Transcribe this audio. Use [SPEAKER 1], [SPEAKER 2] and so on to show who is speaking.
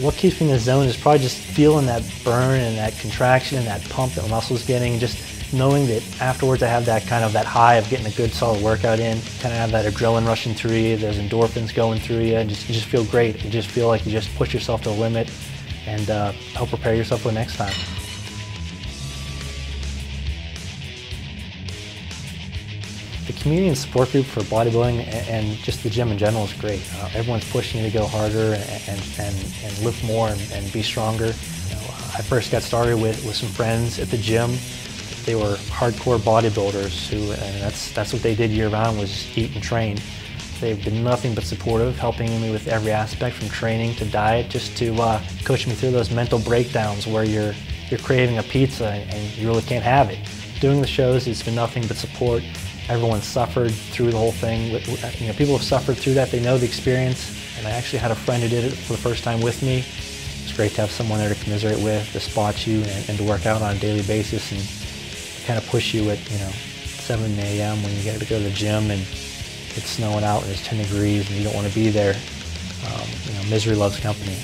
[SPEAKER 1] what keeps me in the zone is probably just feeling that burn and that contraction and that pump that muscles getting, just knowing that afterwards I have that kind of that high of getting a good solid workout in, kind of have that adrenaline rushing through you, there's endorphins going through you, and just, you just feel great. You just feel like you just push yourself to the limit and uh, help prepare yourself for the next time. The community and support group for bodybuilding and just the gym in general is great. Uh, everyone's pushing you to go harder and, and, and lift more and, and be stronger. You know, I first got started with, with some friends at the gym. They were hardcore bodybuilders who, and that's, that's what they did year round was eat and train. They've been nothing but supportive, helping me with every aspect from training to diet, just to uh, coach me through those mental breakdowns where you're, you're craving a pizza and you really can't have it. Doing the shows, it's been nothing but support Everyone suffered through the whole thing. You know, people have suffered through that. They know the experience. And I actually had a friend who did it for the first time with me. It's great to have someone there to commiserate with, to spot you, and, and to work out on a daily basis and kind of push you at, you know, 7 a.m. when you get to go to the gym and it's snowing out and it's 10 degrees and you don't want to be there. Um, you know, misery loves company.